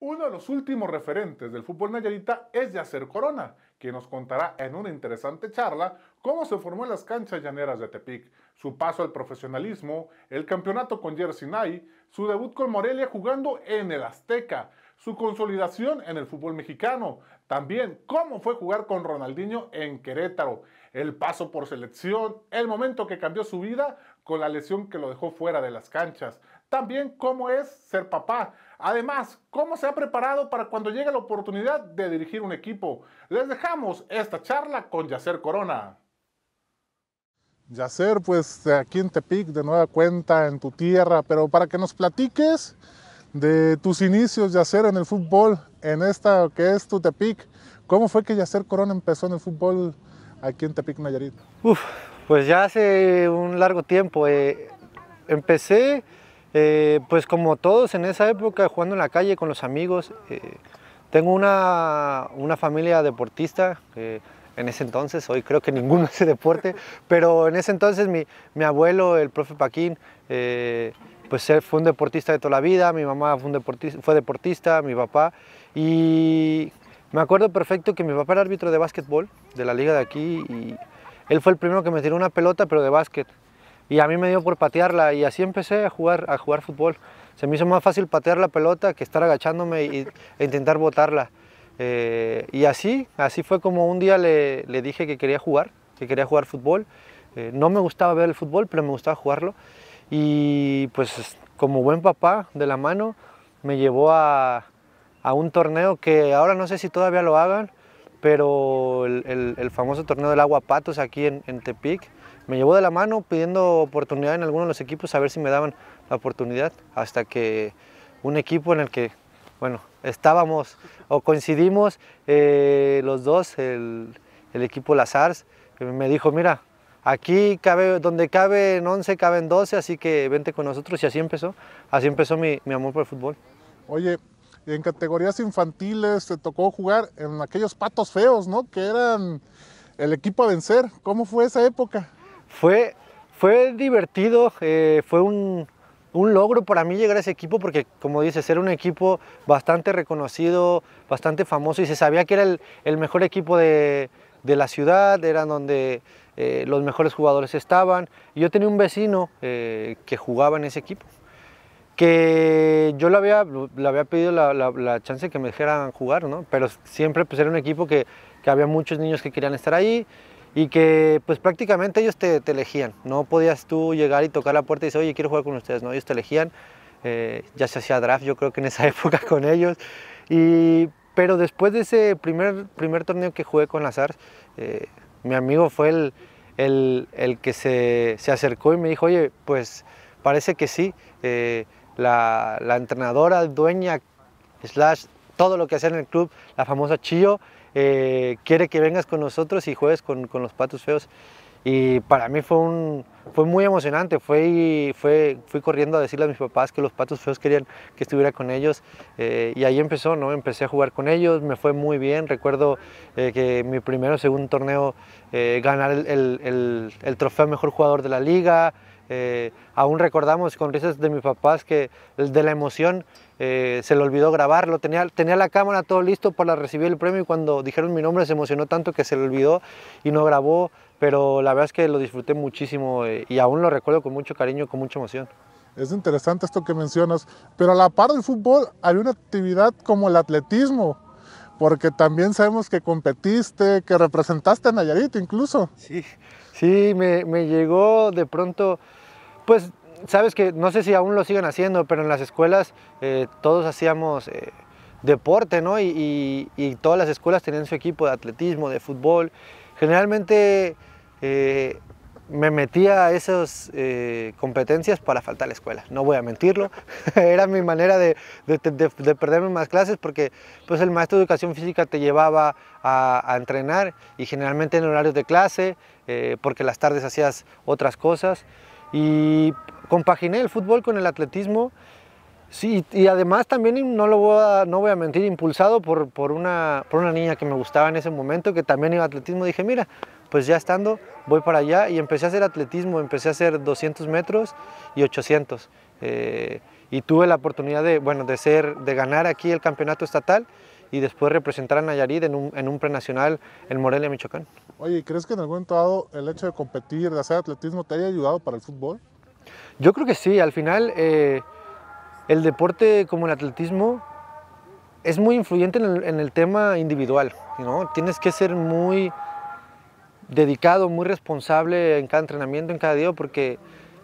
Uno de los últimos referentes del fútbol nayarita es Yacer Corona, quien nos contará en una interesante charla cómo se formó en las canchas llaneras de Tepic, su paso al profesionalismo, el campeonato con Jersey Knight, su debut con Morelia jugando en el Azteca, su consolidación en el fútbol mexicano, también cómo fue jugar con Ronaldinho en Querétaro, el paso por selección, el momento que cambió su vida con la lesión que lo dejó fuera de las canchas, también cómo es ser papá, Además, ¿cómo se ha preparado para cuando llegue la oportunidad de dirigir un equipo? Les dejamos esta charla con Yacer Corona. Yacer, pues aquí en Tepic, de nueva cuenta, en tu tierra, pero para que nos platiques de tus inicios, Yacer, en el fútbol, en esta que es tu Tepic, ¿cómo fue que Yacer Corona empezó en el fútbol aquí en Tepic, Nayarit? Uf, pues ya hace un largo tiempo. Eh, empecé eh, pues como todos en esa época, jugando en la calle con los amigos. Eh, tengo una, una, familia deportista, en ese entonces, hoy creo que ninguno hace deporte, pero en ese entonces mi, mi abuelo, el profe Paquín, eh, pues él fue un deportista de toda la vida, mi mamá fue, deportista, fue deportista, mi papá, y me acuerdo perfecto que mi papá era árbitro de básquetbol de la liga de aquí, y él fue el primero que me tiró una pelota, pero de básquet y a mí me dio por patearla y así empecé a jugar, a jugar fútbol. Se me hizo más fácil patear la pelota que estar agachándome e intentar botarla. Eh, y así, así fue como un día le, le, dije que quería jugar, que quería jugar fútbol. Eh, no me gustaba ver el fútbol, pero me gustaba jugarlo. Y pues como buen papá de la mano, me llevó a, a un torneo que ahora no sé si todavía lo hagan, pero el, el, famoso torneo del agua patos aquí en, en Tepic, me llevó de la mano pidiendo oportunidad en algunos de los equipos a ver si me daban la oportunidad, hasta que un equipo en el que, bueno, estábamos o coincidimos eh, los dos, el, equipo Lazars, me dijo, mira, aquí cabe, donde caben 11, caben 12, así que vente con nosotros y así empezó, así empezó mi, mi amor por el fútbol. Oye, en categorías infantiles te tocó jugar en aquellos patos feos, ¿no? Que eran el equipo a vencer. ¿Cómo fue esa época? Fue, fue divertido, eh, fue un, un, logro para mí llegar a ese equipo porque, como dices, era un equipo bastante reconocido, bastante famoso y se sabía que era el, el mejor equipo de, de, la ciudad, era donde eh, los mejores jugadores estaban. Yo tenía un vecino eh, que jugaba en ese equipo, que yo le había, le había pedido la, la, la, chance que me dejaran jugar, ¿no? pero siempre pues, era un equipo que, que había muchos niños que querían estar ahí y que pues prácticamente ellos te, te, elegían, no podías tú llegar y tocar la puerta y decir, oye, quiero jugar con ustedes, no, ellos te elegían, eh, ya se hacía draft yo creo que en esa época con ellos, y, pero después de ese primer, primer torneo que jugué con las ARS, eh, mi amigo fue el, el, el que se, se, acercó y me dijo, oye, pues parece que sí, eh, la, la entrenadora, dueña, slash, todo lo que hacía en el club, la famosa Chillo, eh, quiere que vengas con nosotros y juegues con, con, los patos feos. Y para mí fue, un, fue muy emocionante, fue, fui corriendo a decirle a mis papás que los patos feos querían que estuviera con ellos eh, y ahí empezó, ¿no? empecé a jugar con ellos, me fue muy bien, recuerdo eh, que mi primer o segundo torneo eh, ganar el, el, el, el, trofeo mejor jugador de la liga, aún recordamos con risas de mis papás que de la emoción eh, se le olvidó grabarlo, tenía, tenía la cámara todo listo para recibir el premio y cuando dijeron mi nombre se emocionó tanto que se le olvidó y no grabó, pero la verdad es que lo disfruté muchísimo eh, y aún lo recuerdo con mucho cariño, con mucha emoción. Es interesante esto que mencionas, pero a la par del fútbol hay una actividad como el atletismo, porque también sabemos que competiste, que representaste a Nayarit incluso. Sí, sí, me, me llegó de pronto, pues sabes que no sé si aún lo siguen haciendo, pero en las escuelas eh, todos hacíamos eh, deporte, ¿no? Y, y, todas las escuelas tenían su equipo de atletismo, de fútbol. Generalmente eh, me metía a esas competencias para faltar a la escuela, no voy a mentirlo. Era mi manera de, de, de, de, perderme más clases porque pues, el maestro de educación física te llevaba a, entrenar y generalmente en horarios de clase, porque las tardes hacías otras cosas. Y compaginé el fútbol con el atletismo. Sí, y además también, no, lo voy a, no voy a mentir, impulsado por, por, una, por una niña que me gustaba en ese momento, que también iba a atletismo, dije, mira, pues ya estando, voy para allá y empecé a hacer atletismo, empecé a hacer 200 metros y 800. Eh, y tuve la oportunidad de, bueno, de, ser, de ganar aquí el campeonato estatal y después representar a Nayarit en un, en un prenacional en Morelia, Michoacán. Oye, ¿crees que en algún momento el hecho de competir, de hacer atletismo, te haya ayudado para el fútbol? Yo creo que sí, al final eh, el deporte como el atletismo es muy influyente en el, en el tema individual, ¿no? Tienes que ser muy dedicado, muy responsable en cada entrenamiento, en cada día, porque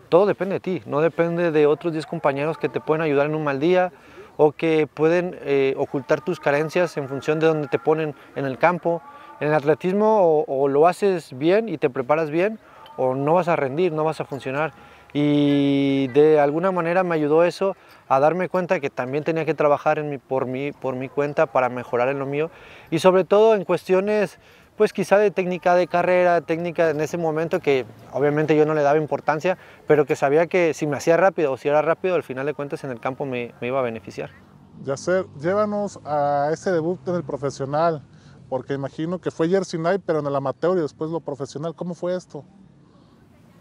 todo depende de ti, no depende de otros 10 compañeros que te pueden ayudar en un mal día o que pueden eh, ocultar tus carencias en función de donde te ponen en el campo. En el atletismo o, lo haces bien y te preparas bien o no vas a rendir, no vas a funcionar. Y de alguna manera me ayudó eso a darme cuenta que también tenía que trabajar por, mi, por mi cuenta para mejorar en lo mío y sobre todo en cuestiones pues quizá de técnica de carrera, técnica en ese momento que obviamente yo no le daba importancia, pero que sabía que si me hacía rápido o si era rápido, al final de cuentas en el campo me, me iba a beneficiar. Yacer, llévanos a ese debut en el profesional, porque imagino que fue Jersey Night, pero en el amateur y después lo profesional. ¿Cómo fue esto?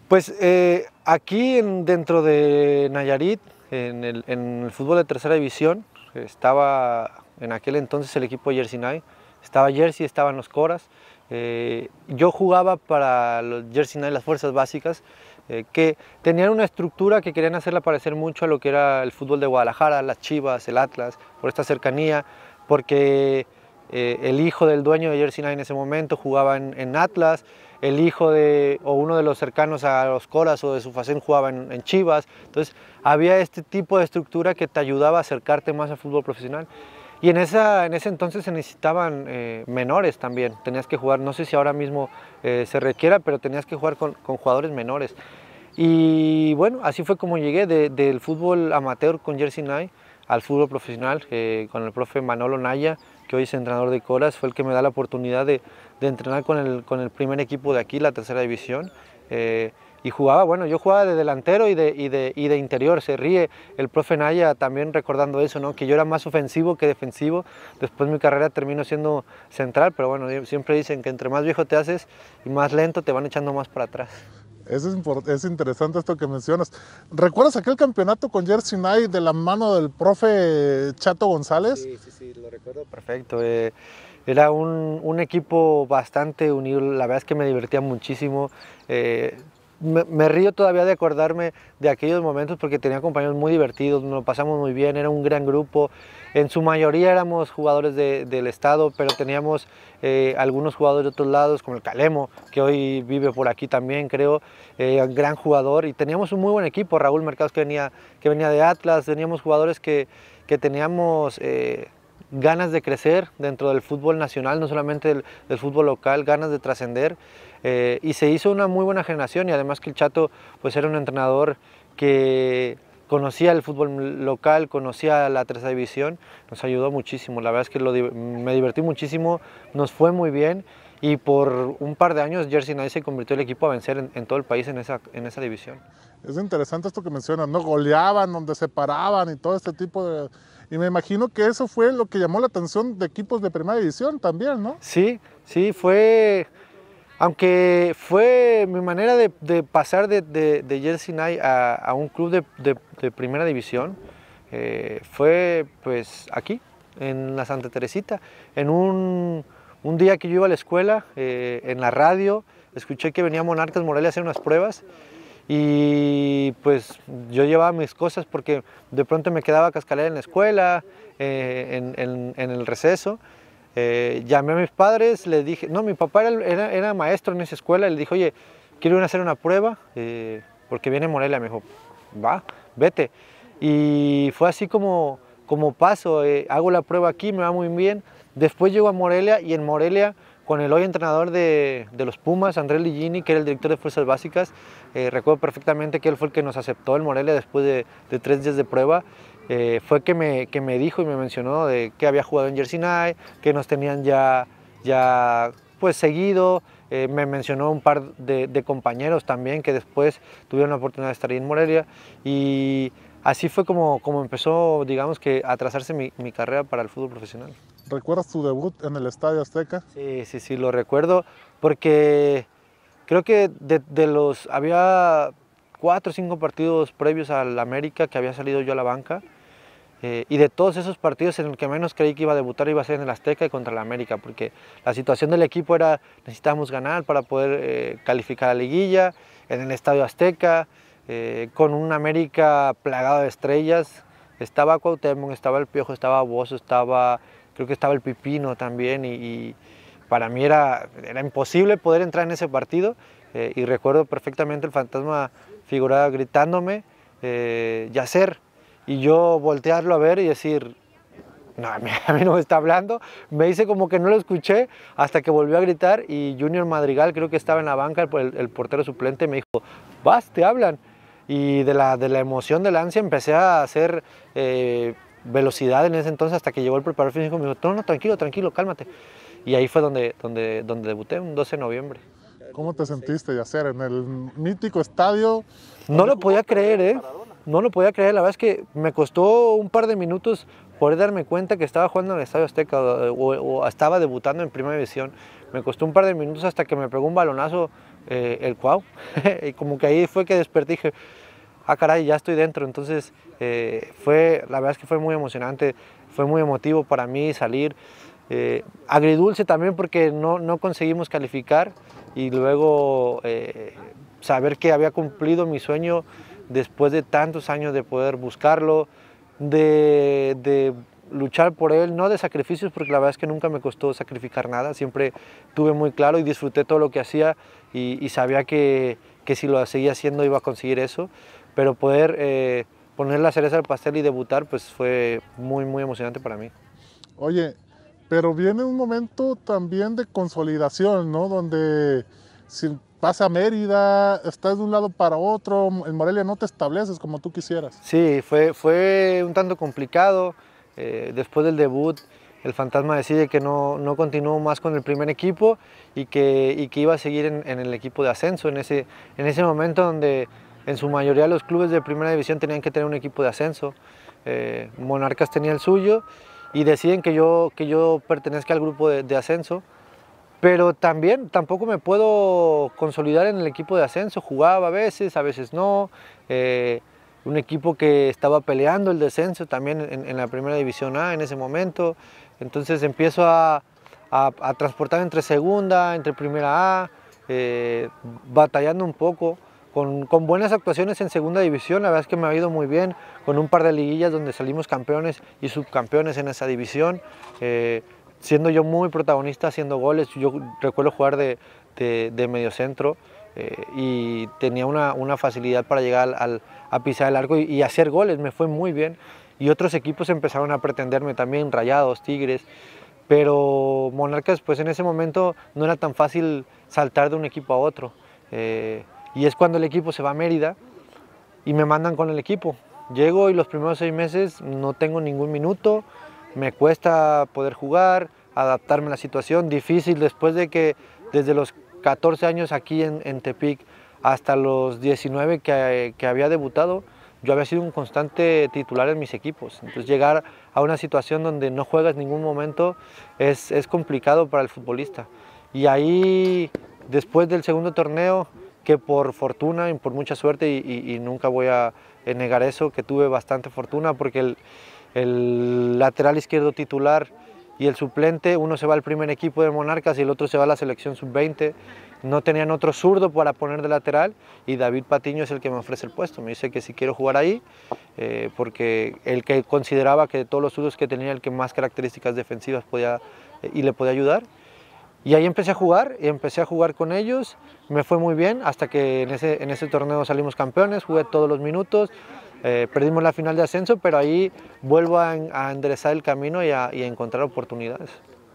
Pues eh, aquí en, dentro de Nayarit, en el, en el, fútbol de tercera división, estaba en aquel entonces el equipo Jersey Night, estaba Jersey, estaban los Coras. Eh, yo jugaba para los Jersey Night, las fuerzas básicas, eh, que tenían una estructura que querían hacerla parecer mucho a lo que era el fútbol de Guadalajara, las Chivas, el Atlas, por esta cercanía, porque eh, el hijo del dueño de Jersey en ese momento jugaba en, Atlas, el hijo de, o uno de los cercanos a los Coras o de su facén jugaba en, en Chivas, entonces había este tipo de estructura que te ayudaba a acercarte más al fútbol profesional. Y en, esa, en ese entonces se necesitaban eh, menores también. Tenías que jugar, no sé si ahora mismo eh, se requiera, pero tenías que jugar con, con, jugadores menores. Y bueno, así fue como llegué de, del fútbol amateur con Jersey Knight al fútbol profesional eh, con el profe Manolo Naya, que hoy es entrenador de Coras. Fue el que me da la oportunidad de, de entrenar con el, con el primer equipo de aquí, la tercera división y jugaba, bueno, yo jugaba de delantero y de, y de, y de interior, se ríe el profe Naya también recordando eso, ¿no? que yo era más ofensivo que defensivo, después mi carrera terminó siendo central, pero bueno, siempre dicen que entre más viejo te haces y más lento te van echando más para atrás. Eso es, es interesante esto que mencionas. ¿Recuerdas aquel campeonato con Jersey Knight de la mano del profe Chato González? Sí, sí, sí, lo recuerdo perfecto. Eh, era un, un, equipo bastante unido, la verdad es que me divertía muchísimo. Eh, me, río todavía de acordarme de aquellos momentos porque tenía compañeros muy divertidos, nos pasamos muy bien, era un gran grupo. En su mayoría éramos jugadores de, del estado, pero teníamos eh, algunos jugadores de otros lados, como el Calemo, que hoy vive por aquí también, creo, eh, gran jugador. Y teníamos un muy buen equipo, Raúl Mercados que venía, que venía de Atlas, teníamos jugadores que, que teníamos... Eh, ganas de crecer dentro del fútbol nacional, no solamente del, fútbol local, ganas de trascender. Eh, y se hizo una muy buena generación y además que el Chato pues era un entrenador que conocía el fútbol local, conocía la tercera división, nos ayudó muchísimo. La verdad es que me divertí muchísimo, nos fue muy bien y por un par de años Jersey Knight se convirtió el equipo a vencer en, en, todo el país en esa, en esa división. Es interesante esto que mencionas, ¿no? Goleaban, donde se paraban y todo este tipo de... Y me imagino que eso fue lo que llamó la atención de equipos de primera división también, ¿no? Sí, sí, fue... Aunque fue mi manera de, de pasar de, de, de, Jersey Knight a, a un club de, primera división, eh, fue pues aquí, en la Santa Teresita, en un, un día que yo iba a la escuela, eh, en la radio, escuché que venía Monarcas Morelia a hacer unas pruebas y pues yo llevaba mis cosas porque de pronto me quedaba cascalera en la escuela, eh, en, en, en, el receso. Eh, llamé a mis padres, les dije, no, mi papá era, era, era, maestro en esa escuela, le dije, oye, quiero ir a hacer una prueba eh, porque viene Morelia. Me dijo, va, vete. Y fue así como, como paso, eh, hago la prueba aquí, me va muy bien. Después llego a Morelia y en Morelia con el hoy entrenador de, de, los Pumas, Andrés Ligini, que era el director de Fuerzas Básicas. Eh, recuerdo perfectamente que él fue el que nos aceptó en Morelia después de, de tres días de prueba. Eh, fue que me, que me dijo y me mencionó de que había jugado en Jersey Knight, que nos tenían ya, ya pues seguido. Eh, me mencionó un par de, de, compañeros también que después tuvieron la oportunidad de estar ahí en Morelia. Y así fue como, como empezó, digamos que, a trazarse mi, mi carrera para el fútbol profesional. ¿Recuerdas tu debut en el Estadio Azteca? Sí, sí, sí, lo recuerdo porque creo que de, los había cuatro o cinco partidos previos al América que había salido yo a la banca. Eh, y de todos esos partidos en el que menos creí que iba a debutar iba a ser en el Azteca y contra el América, porque la situación del equipo era necesitábamos ganar para poder eh, calificar a liguilla en el Estadio Azteca, eh, con un América plagado de estrellas. Estaba Cuauhtémoc, estaba el Piojo, estaba Bozo, estaba, creo que estaba el Pipino también, y, para mí era, era imposible poder entrar en ese partido. y recuerdo perfectamente el fantasma figuraba gritándome, Yacer, y yo voltearlo a ver y decir, no, a mí, no me está hablando. Me hice como que no lo escuché hasta que volvió a gritar y Junior Madrigal, creo que estaba en la banca, el, portero suplente, me dijo, vas, te hablan. Y de la, de la emoción, del ansia, empecé a hacer eh, velocidad en ese entonces hasta que llegó el preparador físico y me dijo, no, no, tranquilo, tranquilo, cálmate. Y ahí fue donde, donde, donde debuté, un 12 de noviembre. ¿Cómo te sentiste, Yacer, en el mítico estadio? No lo podía creer, ¿eh? no lo podía creer, la verdad es que me costó un par de minutos poder darme cuenta que estaba jugando en el Estadio Azteca o, estaba debutando en Primera División. Me costó un par de minutos hasta que me pegó un balonazo eh, el Cuau. y como que ahí fue que desperté y dije, ah caray, ya estoy dentro. Entonces, eh, fue, la verdad es que fue muy emocionante, fue muy emotivo para mí salir. Eh, agridulce también porque no, no, conseguimos calificar y luego saber que había cumplido mi sueño después de tantos años de poder buscarlo, de, luchar por él, no de sacrificios, porque la verdad es que nunca me costó sacrificar nada, siempre tuve muy claro y disfruté todo lo que hacía y, sabía que, si lo seguía haciendo iba a conseguir eso, pero poder eh, poner la cereza al pastel y debutar, pues fue muy, muy emocionante para mí. Oye, pero viene un momento también de consolidación, ¿no? Donde si vas a Mérida, estás de un lado para otro, en Morelia no te estableces como tú quisieras. Sí, fue, fue un tanto complicado. Eh, después del debut, el fantasma decide que no, no, continuó más con el primer equipo y que, y que iba a seguir en, el equipo de ascenso, en ese, en ese momento donde en su mayoría los clubes de primera división tenían que tener un equipo de ascenso. Eh, Monarcas tenía el suyo y deciden que yo, que yo pertenezca al grupo de, de ascenso. Pero también tampoco me puedo consolidar en el equipo de ascenso, jugaba a veces, a veces no, eh, un equipo que estaba peleando el descenso también en, la primera división A en ese momento, entonces empiezo a, transportar entre segunda, entre primera A, eh, batallando un poco, con, buenas actuaciones en segunda división, la verdad es que me ha ido muy bien, con un par de liguillas donde salimos campeones y subcampeones en esa división. Eh, siendo yo muy protagonista haciendo goles. Yo recuerdo jugar de, de, medio centro eh, y tenía una, una, facilidad para llegar al, a pisar el arco y, hacer goles, me fue muy bien. Y otros equipos empezaron a pretenderme también, Rayados, Tigres, pero Monarcas pues en ese momento no era tan fácil saltar de un equipo a otro. Eh, y es cuando el equipo se va a Mérida y me mandan con el equipo. Llego y los primeros seis meses no tengo ningún minuto, me cuesta poder jugar, adaptarme a la situación, difícil después de que desde los 14 años aquí en, Tepic hasta los 19 que, había debutado, yo había sido un constante titular en mis equipos. Entonces llegar a una situación donde no juegas ningún momento es, complicado para el futbolista. Y ahí, después del segundo torneo, que por fortuna y por mucha suerte, y, nunca voy a negar eso, que tuve bastante fortuna porque el, el lateral izquierdo titular y el suplente, uno se va al primer equipo de Monarcas y el otro se va a la selección sub-20. No tenían otro zurdo para poner de lateral y David Patiño es el que me ofrece el puesto. Me dice que si quiero jugar ahí, eh, porque el que consideraba que de todos los zurdos que tenía, el que más características defensivas podía eh, y le podía ayudar. Y ahí empecé a jugar y empecé a jugar con ellos. Me fue muy bien hasta que en ese, en ese torneo salimos campeones, jugué todos los minutos. Eh, perdimos la final de ascenso, pero ahí vuelvo a, enderezar el camino y a, encontrar oportunidades.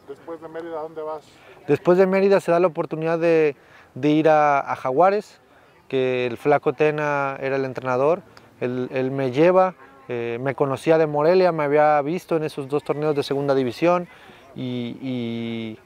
Después de Mérida, ¿dónde vas? Después de Mérida se da la oportunidad de, ir a, Jaguares, que el flaco Tena era el entrenador, él, me lleva, eh, me conocía de Morelia, me había visto en esos dos torneos de segunda división y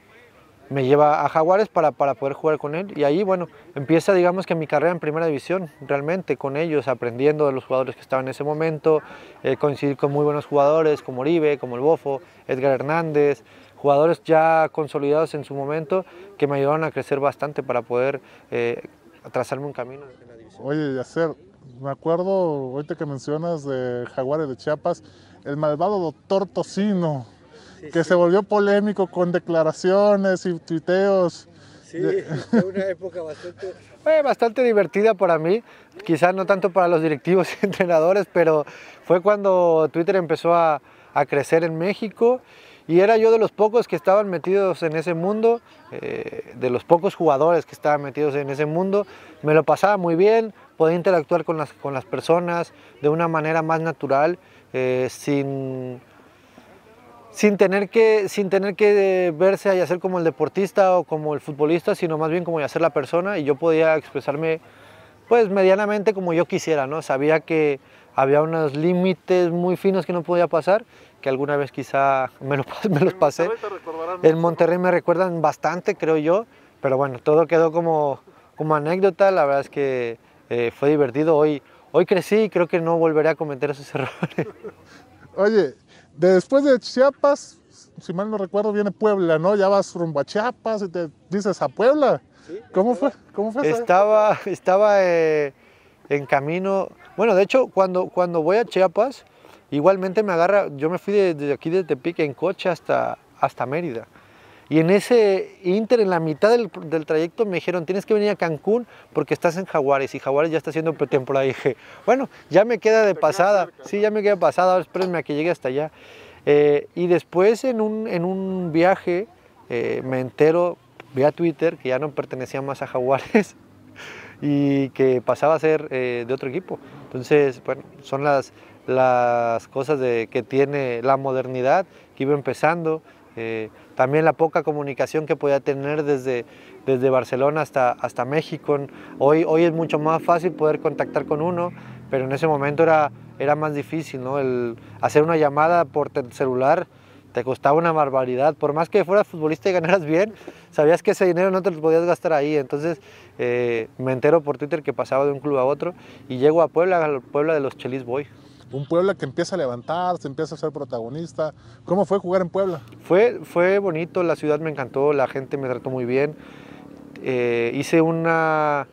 me lleva a Jaguares para, para, poder jugar con él. Y ahí, bueno, empieza, digamos que mi carrera en primera división, realmente con ellos, aprendiendo de los jugadores que estaban en ese momento, eh, coincidir con muy buenos jugadores como Oribe, como el Bofo, Edgar Hernández, jugadores ya consolidados en su momento que me ayudaron a crecer bastante para poder eh, trazarme un camino en la división. Oye, Yacer, me acuerdo, ahorita que mencionas de Jaguares de Chiapas, el malvado doctor Tocino, que se volvió polémico con declaraciones y tuiteos. Sí, fue una época bastante, bastante divertida para mí, quizás no tanto para los directivos y entrenadores, pero fue cuando Twitter empezó a, a crecer en México y era yo de los pocos que estaban metidos en ese mundo, eh, de los pocos jugadores que estaban metidos en ese mundo. Me lo pasaba muy bien, podía interactuar con las, con las personas de una manera más natural, eh, sin, sin, tener que, sin tener que verse y hacer como el deportista o como el futbolista, sino más bien como ya ser la persona y yo podía expresarme pues medianamente como yo quisiera, ¿no? Sabía que había unos límites muy finos que no podía pasar que alguna vez quizá me, los pasé. En Monterrey me recuerdan bastante, creo yo, pero bueno, todo quedó como, como anécdota, la verdad es que eh, fue divertido. Hoy, hoy crecí y creo que no volveré a cometer esos errores. Oye, después de Chiapas, si mal no recuerdo, viene Puebla, ¿no? Ya vas rumbo a Chiapas y te dices a Puebla. ¿Cómo fue? ¿Cómo fue? Estaba, estaba eh, en camino. Bueno, de hecho, cuando, cuando voy a Chiapas, Igualmente me agarra, yo me fui desde aquí de Tepic en coche hasta, hasta Mérida. Y en ese inter, en la mitad del, trayecto, me dijeron, tienes que venir a Cancún porque estás en Jaguares y Jaguares ya está haciendo pretemporada. Y dije, bueno, ya me queda de pasada. Sí, ya me queda pasada, ahora espérenme a que llegue hasta allá. Eh, y después en un, en un viaje eh, me entero, vi a Twitter que ya no pertenecía más a Jaguares y que pasaba a ser eh, de otro equipo. Entonces, bueno, son las, las cosas de, que tiene la modernidad que iba empezando, eh, también la poca comunicación que podía tener desde, desde Barcelona hasta, hasta México. Hoy, hoy es mucho más fácil poder contactar con uno, pero en ese momento era, era más difícil, ¿no? El hacer una llamada por celular te costaba una barbaridad. Por más que fueras futbolista y ganaras bien, sabías que ese dinero no te lo podías gastar ahí. Entonces eh, me entero por Twitter que pasaba de un club a otro y llego a Puebla, a Puebla de los Chelis Boy un Puebla que empieza a levantar, se empieza a ser protagonista. ¿Cómo fue jugar en Puebla? Fue, fue bonito, la ciudad me encantó, la gente me trató muy bien. Eh, hice una,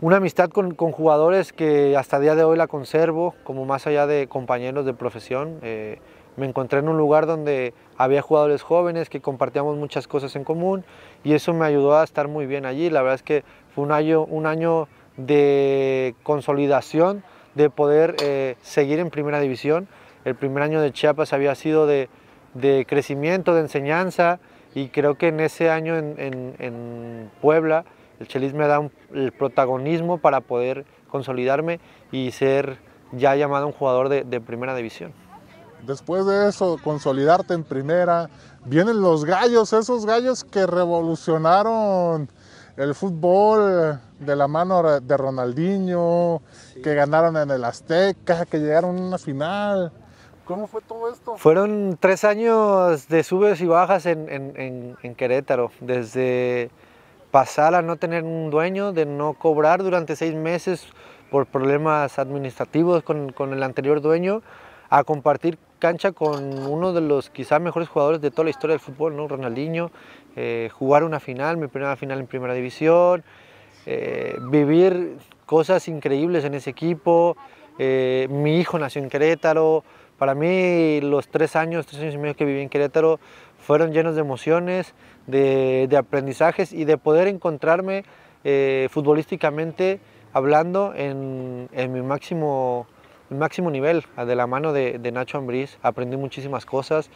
una amistad con, jugadores que hasta el día de hoy la conservo, como más allá de compañeros de profesión. Eh, me encontré en un lugar donde había jugadores jóvenes que compartíamos muchas cosas en común y eso me ayudó a estar muy bien allí. La verdad es que fue un año, un año de consolidación de poder eh, seguir en primera división. El primer año de Chiapas había sido de, crecimiento, de enseñanza y creo que en ese año en, Puebla el Chelis me da el protagonismo para poder consolidarme y ser ya llamado un jugador de, de primera división. Después de eso, consolidarte en primera, vienen los gallos, esos gallos que revolucionaron el fútbol de la mano de Ronaldinho, que ganaron en el Azteca, que llegaron a una final. ¿Cómo fue todo esto? Fueron tres años de subes y bajas en, Querétaro, desde pasar a no tener un dueño, de no cobrar durante seis meses por problemas administrativos con, con el anterior dueño, a compartir cancha con uno de los quizá mejores jugadores de toda la historia del fútbol, ¿no? Ronaldinho, eh, jugar una final, mi primera final en primera división, eh, vivir cosas increíbles en ese equipo. Eh, mi hijo nació en Querétaro. Para mí los tres años, tres años y medio que viví en Querétaro fueron llenos de emociones, de, aprendizajes y de poder encontrarme futbolísticamente hablando en, mi máximo, máximo nivel, de la mano de, Nacho Ambriz. Aprendí muchísimas cosas.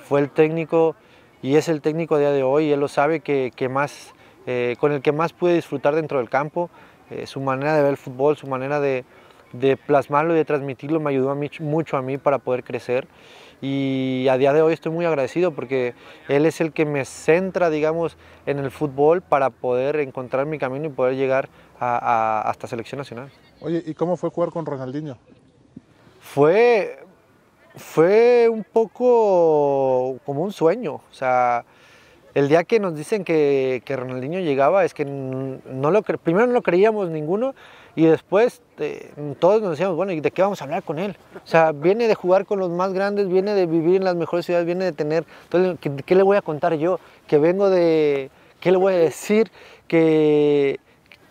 fue el técnico y es el técnico a día de hoy, él lo sabe que, más, eh, con el que más pude disfrutar dentro del campo, eh, su manera de ver el fútbol, su manera de, plasmarlo y de transmitirlo me ayudó mucho a mí para poder crecer y a día de hoy estoy muy agradecido porque él es el que me centra, digamos, en el fútbol para poder encontrar mi camino y poder llegar a, hasta selección nacional. Oye, ¿y cómo fue jugar con Ronaldinho? Fue, fue un poco como un sueño. O sea, el día que nos dicen que, Ronaldinho llegaba, es que no lo primero no lo creíamos ninguno y después eh, todos nos decíamos, bueno, ¿y de qué vamos a hablar con él? O sea, viene de jugar con los más grandes, viene de vivir en las mejores ciudades, viene de tener, entonces, ¿qué, le voy a contar yo? Que vengo de, ¿qué le voy a decir? Que,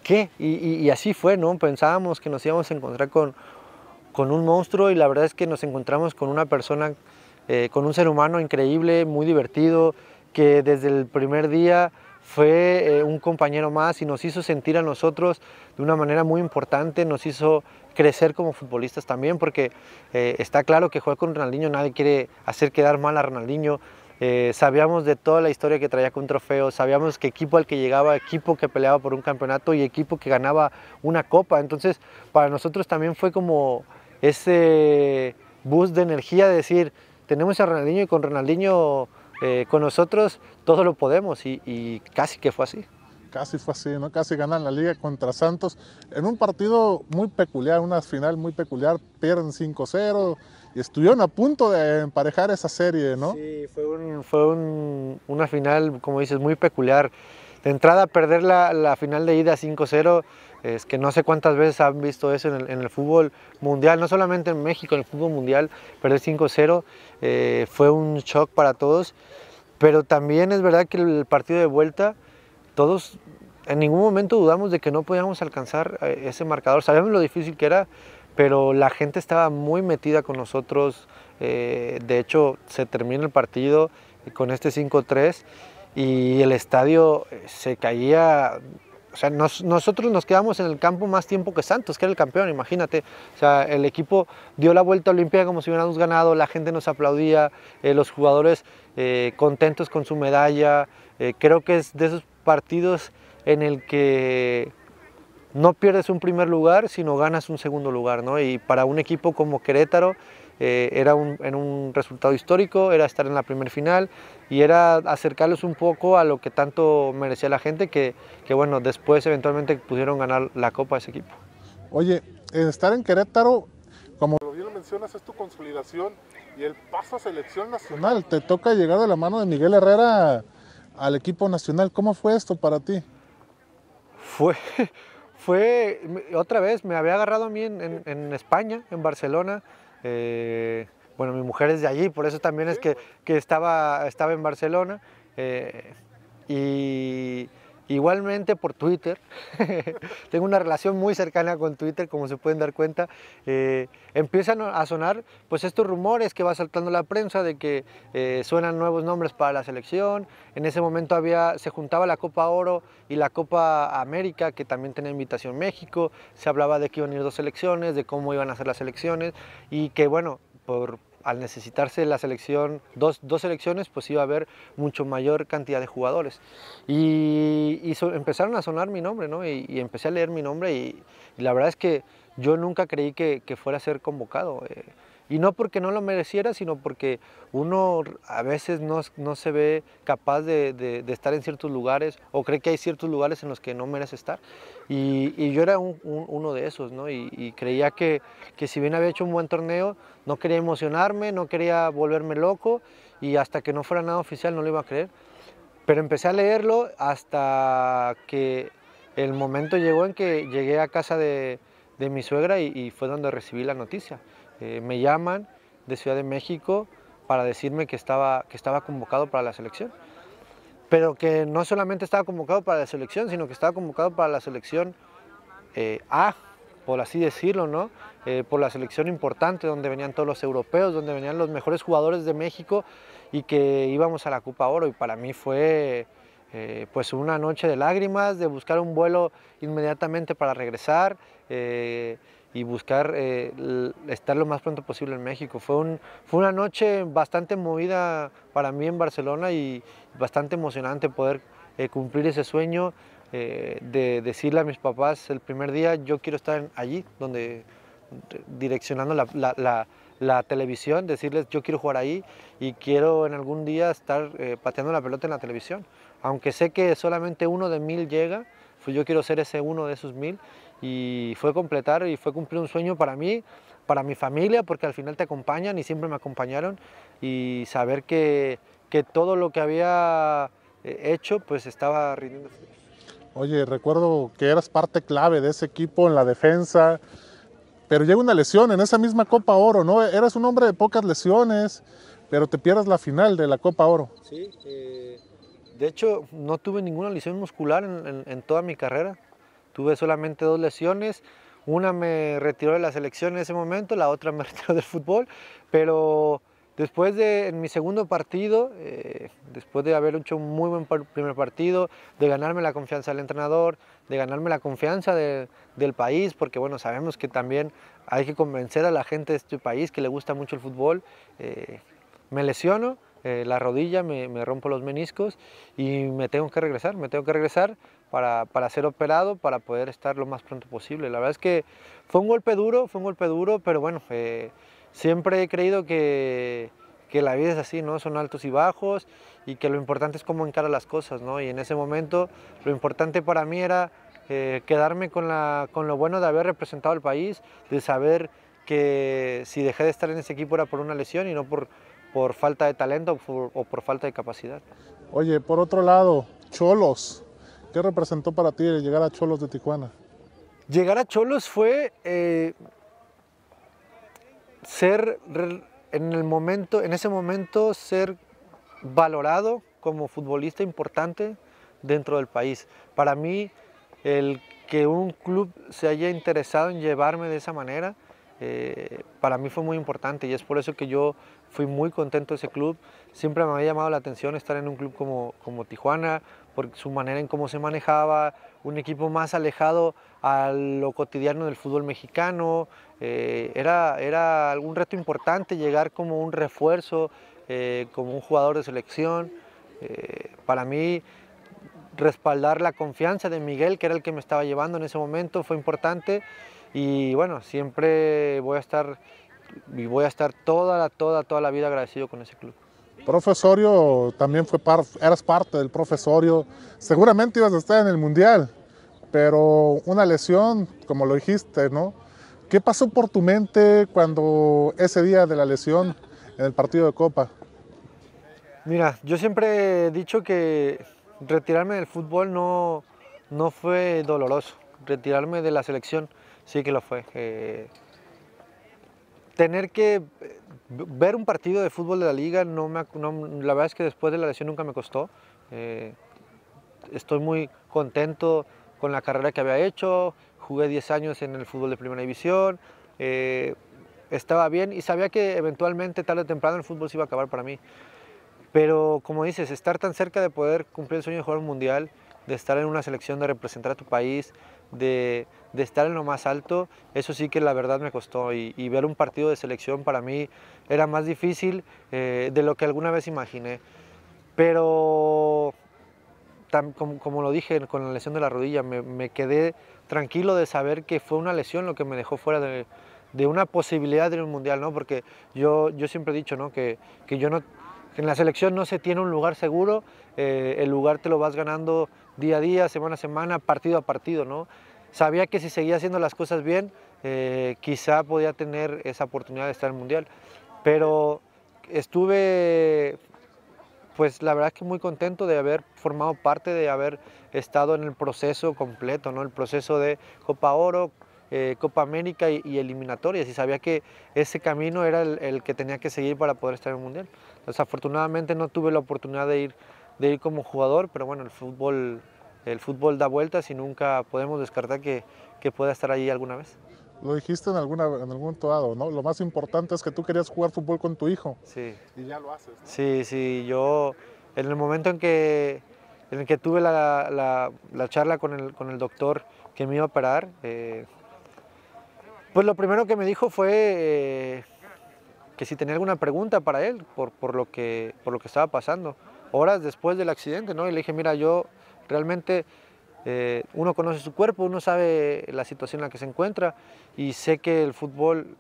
qué? Y, así fue, ¿no? Pensábamos que nos íbamos a encontrar con, con un monstruo y la verdad es que nos encontramos con una persona, eh, con un ser humano increíble, muy divertido, que desde el primer día fue eh, un compañero más y nos hizo sentir a nosotros de una manera muy importante, nos hizo crecer como futbolistas también, porque eh, está claro que jugar con Ronaldinho nadie quiere hacer quedar mal a Ronaldinho. Eh, sabíamos de toda la historia que traía con trofeo, sabíamos que equipo al que llegaba, equipo que peleaba por un campeonato y equipo que ganaba una copa. Entonces, para nosotros también fue como ese boost de energía de decir, tenemos a Ronaldinho y con Ronaldinho eh, con nosotros todo lo podemos y, casi que fue así. Casi fue así, ¿no? Casi ganan la liga contra Santos en un partido muy peculiar, una final muy peculiar, pierden 5-0 y estuvieron a punto de emparejar esa serie, ¿no? Sí, fue, fue una final, como dices, muy peculiar. De entrada, perder la, la final de ida 5-0 es que no sé cuántas veces han visto eso en el, fútbol mundial, no solamente en México, en el fútbol mundial, perder 5-0 eh, fue un shock para todos, pero también es verdad que el partido de vuelta, todos en ningún momento dudamos de que no podíamos alcanzar eh, ese marcador, sabíamos lo difícil que era, pero la gente estaba muy metida con nosotros, eh, de hecho se termina el partido con este 5-3 y el estadio se caía sea, nosotros nos quedamos en el campo más tiempo que Santos, que era el campeón, imagínate. O sea, el equipo dio la vuelta olímpica como si hubiéramos ganado, la gente nos aplaudía, eh, los jugadores eh, contentos con su medalla. Eh, creo que es de esos partidos en el que no pierdes un primer lugar, sino ganas un segundo lugar, ¿no? Y para un equipo como Querétaro, eh, era un, en un resultado histórico, era estar en la primer final y era acercarlos un poco a lo que tanto merecía la gente, que, que bueno, después eventualmente pudieron ganar la copa ese equipo. Oye, estar en Querétaro, como bien lo mencionas, es tu consolidación y el paso a selección nacional. Te toca llegar de la mano de Miguel Herrera al equipo nacional. ¿Cómo fue esto para ti? Fue, fue otra vez, me había agarrado a mí en, en España, en Barcelona. Eh, bueno, mi mujer es de allí, por eso también es que, que estaba, estaba en Barcelona. Eh, y igualmente por Twitter, tengo una relación muy cercana con Twitter, como se pueden dar cuenta. Eh, empiezan a sonar pues estos rumores que va saltando la prensa de que suenan nuevos nombres para la selección. En ese momento había, se juntaba la Copa Oro y la Copa América, que también tenía invitación México. Se hablaba de que iban a ir dos selecciones, de cómo iban a ser las selecciones y que bueno, por, al necesitarse la selección, dos, dos, selecciones, pues iba a haber mucho mayor cantidad de jugadores. Y, empezaron a sonar mi nombre, ¿no? Y, empecé a leer mi nombre y, la verdad es que yo nunca creí que, que fuera a ser convocado. Eh, y no porque no lo mereciera, sino porque uno a veces no, no se ve capaz de, de, estar en ciertos lugares o cree que hay ciertos lugares en los que no merece estar. Y, y yo era un, uno de esos, ¿no? Y, y, creía que, que si bien había hecho un buen torneo, no quería emocionarme, no quería volverme loco y hasta que no fuera nada oficial no lo iba a creer. Pero empecé a leerlo hasta que el momento llegó en que llegué a casa de, de mi suegra y, y fue donde recibí la noticia. Eh, me llaman de Ciudad de México para decirme que estaba, que estaba convocado para la selección. Pero que no solamente estaba convocado para la selección, sino que estaba convocado para la selección eh, A, por así decirlo, ¿no? Eh, por la selección importante, donde venían todos los europeos, donde venían los mejores jugadores de México y que íbamos a la Copa Oro. Y para mí fue pues una noche de lágrimas, de buscar un vuelo inmediatamente para regresar y buscar eh, estar lo más pronto posible en México. Fue, un, fue una noche bastante movida para mí en Barcelona y bastante emocionante poder eh, cumplir ese sueño eh, de decirle a mis papás el primer día, yo quiero estar allí, donde direccionando la, la, la, televisión, decirles yo quiero jugar ahí y quiero en algún día estar pateando la pelota en la televisión. Aunque sé que solamente uno de mil llega, pues yo quiero ser ese uno de esos mil y fue completar y fue cumplir un sueño para mí, para mi familia, porque al final te acompañan y siempre me acompañaron y saber que, que todo lo que había eh, hecho pues estaba rindiendo. Oye, recuerdo que eras parte clave de ese equipo en la defensa, pero llega una lesión en esa misma Copa Oro, ¿no? Eras un hombre de pocas lesiones, pero te pierdas la final de la Copa Oro. Sí, eh, de hecho no tuve ninguna lesión muscular en, en toda mi carrera tuve solamente dos lesiones, una me retiró de la selección en ese momento, la otra me retiró del fútbol, pero después de en mi segundo partido, eh, después de haber hecho un muy buen primer partido, de ganarme la confianza del entrenador, de ganarme la confianza del país, porque bueno, sabemos que también hay que convencer a la gente de este país que le gusta mucho el fútbol, eh, me lesiono, eh, la rodilla, me, rompo los meniscos y me tengo que regresar, me tengo que regresar para, para, ser operado, para poder estar lo más pronto posible. La verdad es que fue un golpe duro, fue un golpe duro, pero bueno, eh, siempre he creído que, que, la vida es así, ¿no? Son altos y bajos y que lo importante es cómo encara las cosas, ¿no? Y en ese momento lo importante para mí era eh, quedarme con, la, con lo bueno de haber representado al país, de saber que si dejé de estar en ese equipo era por una lesión y no por, por falta de talento o por, falta de capacidad. Oye, por otro lado, Cholos, ¿qué representó para ti llegar a Cholos de Tijuana? Llegar a Cholos fue eh, ser en el momento, en ese momento ser valorado como futbolista importante dentro del país. Para mí, el que un club se haya interesado en llevarme de esa manera, eh, para mí fue muy importante y es por eso que yo fui muy contento de ese club. Siempre me había llamado la atención estar en un club como, como Tijuana, por su manera en cómo se manejaba, un equipo más alejado a lo cotidiano del fútbol mexicano. Eh, era, era algún reto importante llegar como un refuerzo, eh, como un jugador de selección. Eh, para mí, respaldar la confianza de Miguel, que era el que me estaba llevando en ese momento, fue importante. Y bueno, siempre voy a estar y voy a estar toda la, toda, toda la vida agradecido con ese club. Profesorio, también fue eras parte del profesorio. Seguramente ibas a estar en el Mundial, pero una lesión, como lo dijiste, ¿no? ¿Qué pasó por tu mente cuando ese día de la lesión en el partido de Copa? Mira, yo siempre he dicho que retirarme del fútbol no, no fue doloroso. Retirarme de la selección sí que lo fue. Eh, tener que eh, ver un partido de fútbol de la liga, no me, la verdad es que después de la lesión nunca me costó. Eh, estoy muy contento con la carrera que había hecho, jugué 10 años en el fútbol de primera división, eh, estaba bien y sabía que eventualmente, tarde o temprano, el fútbol se iba a acabar para mí. Pero como dices, estar tan cerca de poder cumplir el sueño de jugar un mundial, de estar en una selección, de representar a tu país, de, estar en lo más alto, eso sí que la verdad me costó. Y, ver un partido de selección para mí era más difícil eh, de lo que alguna vez imaginé. Pero, como, lo dije con la lesión de la rodilla, me, quedé tranquilo de saber que fue una lesión lo que me dejó fuera de, una posibilidad de un mundial, ¿no? Porque yo, yo siempre he dicho, ¿no? Que, que yo no, en la selección no se tiene un lugar seguro, eh, el lugar te lo vas ganando día a día, semana a semana, partido a partido, ¿no? Sabía que si seguía haciendo las cosas bien, eh, quizá podía tener esa oportunidad de estar en el Mundial. Pero estuve, pues la verdad que muy contento de haber formado parte, de haber estado en el proceso completo, ¿no? El proceso de Copa Oro, eh, Copa América y, eliminatorias y sabía que ese camino era el, que tenía que seguir para poder estar en el Mundial. Desafortunadamente no tuve la oportunidad de ir de ir como jugador, pero bueno, el fútbol, el fútbol da vueltas y nunca podemos descartar que, que pueda estar ahí alguna vez. Lo dijiste en, alguna, en algún lado, ¿no? Lo más importante es que tú querías jugar fútbol con tu hijo. Sí. Y ya lo haces. Sí, sí, yo en el momento en que, en el que tuve la, la, la charla con el, con el, doctor que me iba a operar, eh, pues lo primero que me dijo fue eh, que si tenía alguna pregunta para él por, por, lo que, por lo que estaba pasando horas después del accidente, ¿no? Y le dije, mira, yo realmente, eh, uno conoce su cuerpo, uno sabe la situación en la que se encuentra y sé que el fútbol,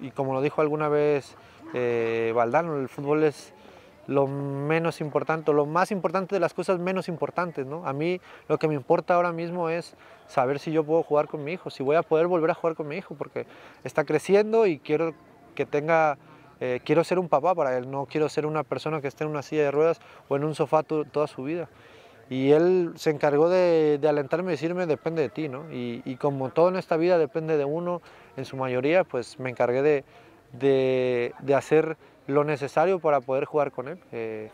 y como lo dijo alguna vez eh, Valdano, el fútbol es lo menos importante, lo más importante de las cosas menos importantes, ¿no? A mí lo que me importa ahora mismo es saber si yo puedo jugar con mi hijo, si voy a poder volver a jugar con mi hijo, porque está creciendo y quiero que tenga eh, quiero ser un papá para él, no quiero ser una persona que esté en una silla de ruedas o en un sofá toda su vida. Y él se encargó de, alentarme y decirme, depende de ti, ¿no? Y, como todo en esta vida depende de uno, en su mayoría, pues me encargué de, de, hacer lo necesario para poder jugar con él. Eh,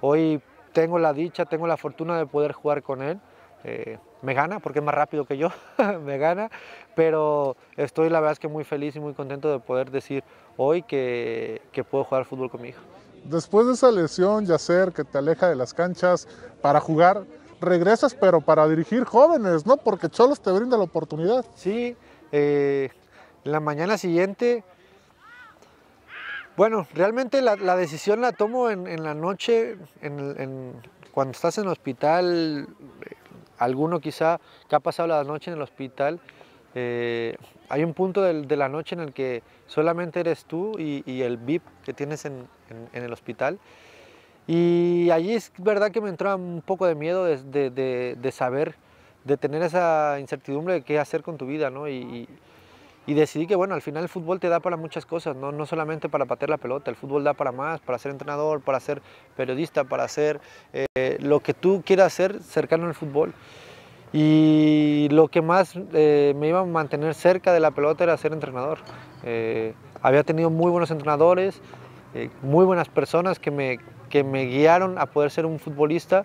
hoy tengo la dicha, tengo la fortuna de poder jugar con él. Eh, me gana porque es más rápido que yo, me gana, pero estoy la verdad es que muy feliz y muy contento de poder decir hoy que, que puedo jugar fútbol con mi hijo. Después de esa lesión, Yacer, que te aleja de las canchas para jugar, regresas pero para dirigir jóvenes, ¿no? Porque Cholos te brinda la oportunidad. Sí, eh, la mañana siguiente bueno, realmente la, decisión la tomo en, la noche, cuando estás en el hospital, eh, alguno quizá que ha pasado la noche en el hospital, eh, hay un punto de, la noche en el que solamente eres tú y, el VIP que tienes en, el hospital. Y allí es verdad que me entró un poco de miedo de, saber, de tener esa incertidumbre de qué hacer con tu vida, ¿no? y, decidí que bueno, al final el fútbol te da para muchas cosas, no, no solamente para patear la pelota, el fútbol da para más, para ser entrenador, para ser periodista, para hacer eh, lo que tú quieras hacer cercano al fútbol. Y lo que más eh, me iba a mantener cerca de la pelota era ser entrenador. Eh, había tenido muy buenos entrenadores, muy buenas personas que me, que me guiaron a poder ser un futbolista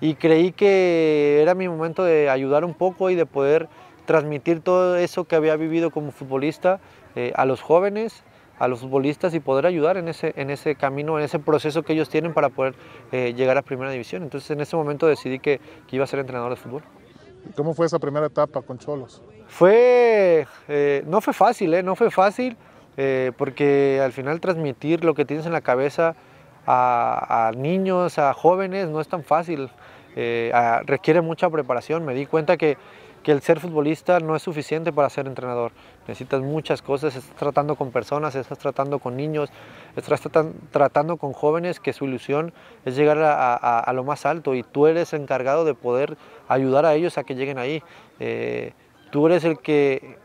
y creí que era mi momento de ayudar un poco y de poder transmitir todo eso que había vivido como futbolista eh, a los jóvenes, a los futbolistas y poder ayudar en ese, en ese camino, en ese proceso que ellos tienen para poder eh, llegar a primera división. Entonces en ese momento decidí que, iba a ser entrenador de fútbol. ¿Cómo fue esa primera etapa con Cholos? Fue, eh, no fue fácil, no fue fácil, porque al final transmitir lo que tienes en la cabeza a, a niños, a jóvenes, no es tan fácil. requiere mucha preparación. Me di cuenta que que el ser futbolista no es suficiente para ser entrenador. Necesitas muchas cosas, estás tratando con personas, estás tratando con niños, estás tratando con jóvenes que su ilusión es llegar a, lo más alto y tú eres encargado de poder ayudar a ellos a que lleguen ahí. Eh, tú eres el que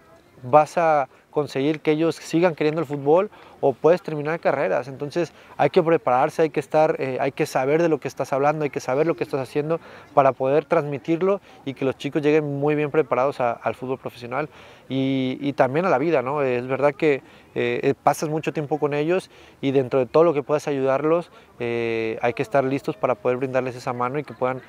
vas a conseguir que ellos sigan queriendo el fútbol o puedes terminar carreras. Entonces hay que prepararse, hay que estar, eh, hay que saber de lo que estás hablando, hay que saber lo que estás haciendo para poder transmitirlo y que los chicos lleguen muy bien preparados al fútbol profesional y, también a la vida, ¿no? Es verdad que eh, eh, pasas mucho tiempo con ellos y dentro de todo lo que puedas ayudarlos hay que estar listos para poder brindarles esa mano y que puedan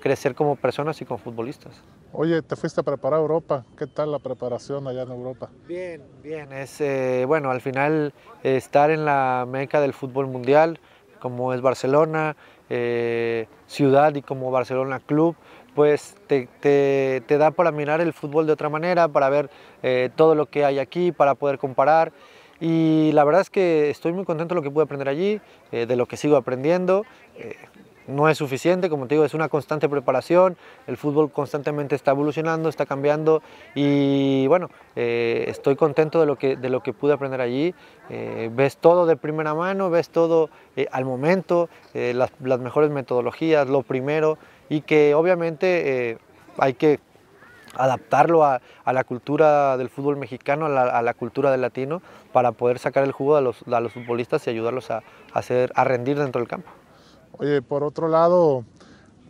crecer como personas y como futbolistas. Oye, te fuiste a preparar a Europa. ¿Qué tal la preparación allá en Europa? Bien, bien. Es, bueno, al final estar en la meca del fútbol mundial, como es Barcelona, eh, ciudad y como Barcelona Club, pues te, te, da para mirar el fútbol de otra manera, para ver eh, todo lo que hay aquí, para poder comparar. Y la verdad es que estoy muy contento de lo que pude aprender allí, de lo que sigo aprendiendo no es suficiente, como te digo, es una constante preparación, el fútbol constantemente está evolucionando, está cambiando y bueno, eh, estoy contento de lo que, de lo que pude aprender allí, eh, ves todo de primera mano, ves todo eh, al momento, las, mejores metodologías, lo primero y que obviamente hay que adaptarlo a, la cultura del fútbol mexicano, a la, cultura del latino, para poder sacar el jugo a los, los futbolistas y ayudarlos a, hacer, a rendir dentro del campo. Oye, por otro lado,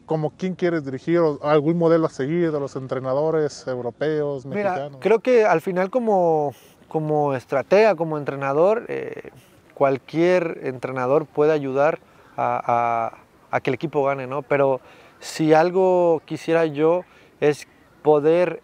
¿como quién quieres dirigir? ¿Algún modelo a seguir de los entrenadores europeos, mexicanos? Mira, creo que al final como, como estratega, como entrenador, eh, cualquier entrenador puede ayudar a, que el equipo gane, ¿no? Pero si algo quisiera yo es poder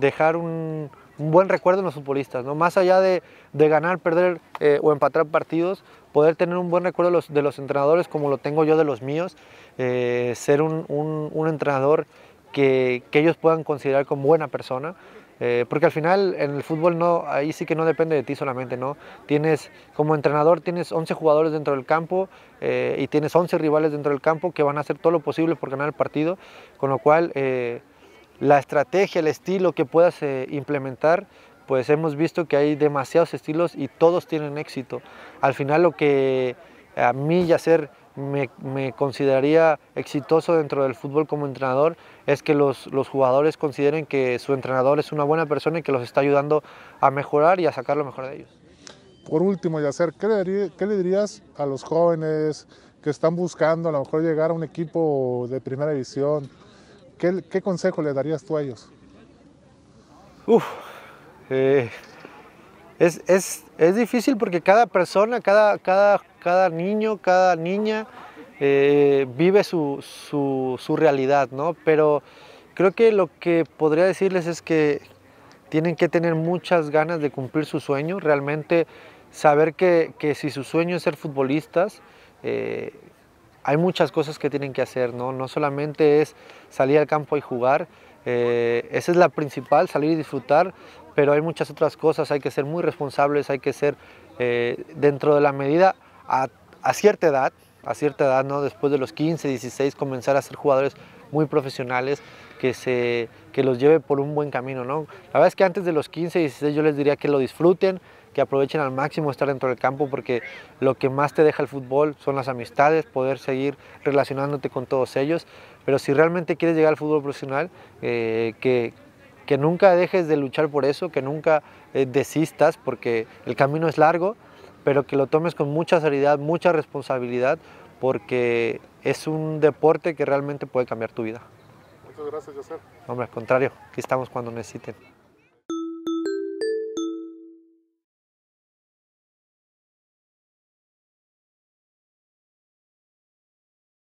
dejar un, buen recuerdo en los futbolistas, ¿no? Más allá de, ganar, perder eh, o empatar partidos, poder tener un buen recuerdo de los, entrenadores como lo tengo yo de los míos, eh, ser un, entrenador que, ellos puedan considerar como buena persona. Eh, porque al final en el fútbol no, ahí sí que no depende de ti solamente, ¿no? Tienes, como entrenador tienes 11 jugadores dentro del campo eh, y tienes 11 rivales dentro del campo que van a hacer todo lo posible por ganar el partido, con lo cual la estrategia, el estilo que puedas implementar pues hemos visto que hay demasiados estilos y todos tienen éxito. Al final lo que a mí Yacer me, me consideraría exitoso dentro del fútbol como entrenador es que los, los, jugadores consideren que su entrenador es una buena persona y que los está ayudando a mejorar y a sacar lo mejor de ellos. Por último, Yacer, ¿qué qué le dirías a los jóvenes que están buscando a lo mejor llegar a un equipo de primera división? ¿Qué, qué consejo le darías tú a ellos? Uf, eh, es, es, es, difícil porque cada persona, cada, cada, cada niño, cada niña eh, vive su, su, su, realidad, ¿no? Pero creo que lo que podría decirles es que tienen que tener muchas ganas de cumplir su sueño, realmente saber que, que si su sueño es ser futbolistas, eh, hay muchas cosas que tienen que hacer, ¿no? No solamente es salir al campo y jugar, eh, esa es la principal, salir y disfrutar, pero hay muchas otras cosas, hay que ser muy responsables, hay que ser eh, dentro de la medida a, a, cierta edad, a cierta edad, ¿no? Después de los 15, 16, comenzar a ser jugadores muy profesionales, que, se, que los lleve por un buen camino, ¿no? La verdad es que antes de los 15, 16 yo les diría que lo disfruten, que aprovechen al máximo estar dentro del campo porque lo que más te deja el fútbol son las amistades, poder seguir relacionándote con todos ellos. Pero si realmente quieres llegar al fútbol profesional, eh, que, que, nunca dejes de luchar por eso, que nunca eh, desistas porque el camino es largo, pero que lo tomes con mucha seriedad, mucha responsabilidad, porque es un deporte que realmente puede cambiar tu vida. Muchas gracias, Yasser. Hombre, al contrario, aquí estamos cuando necesiten.